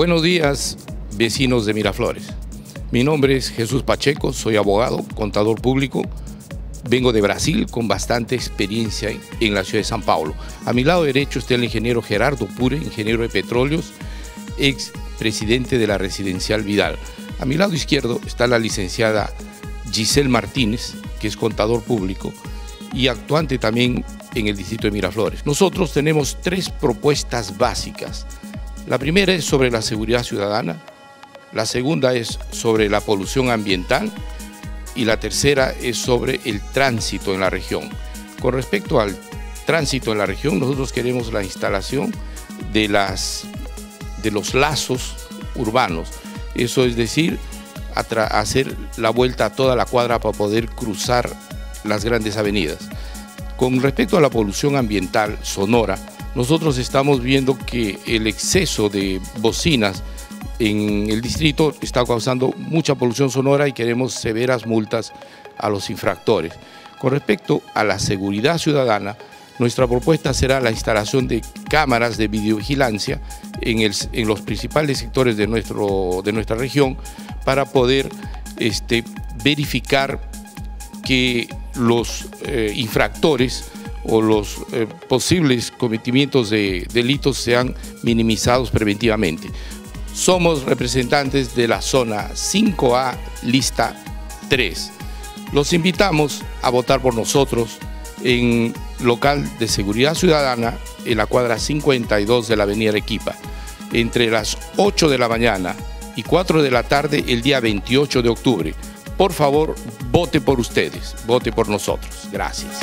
Buenos días, vecinos de Miraflores. Mi nombre es Jesús Pacheco, soy abogado, contador público. Vengo de Brasil con bastante experiencia en la ciudad de San Paulo. A mi lado derecho está el ingeniero Gerardo Pure, ingeniero de petróleos, ex presidente de la residencial Vidal. A mi lado izquierdo está la licenciada Giselle Martínez, que es contador público y actuante también en el distrito de Miraflores. Nosotros tenemos tres propuestas básicas la primera es sobre la seguridad ciudadana, la segunda es sobre la polución ambiental y la tercera es sobre el tránsito en la región. Con respecto al tránsito en la región, nosotros queremos la instalación de, las, de los lazos urbanos, eso es decir, hacer la vuelta a toda la cuadra para poder cruzar las grandes avenidas. Con respecto a la polución ambiental sonora, nosotros estamos viendo que el exceso de bocinas en el distrito está causando mucha polución sonora y queremos severas multas a los infractores. Con respecto a la seguridad ciudadana, nuestra propuesta será la instalación de cámaras de videovigilancia en, los principales sectores de, nuestro, de nuestra región para poder este, verificar que los eh, infractores o los eh, posibles cometimientos de delitos sean minimizados preventivamente. Somos representantes de la zona 5A, lista 3. Los invitamos a votar por nosotros en local de seguridad ciudadana en la cuadra 52 de la avenida Arequipa, entre las 8 de la mañana y 4 de la tarde el día 28 de octubre. Por favor, vote por ustedes, vote por nosotros. Gracias.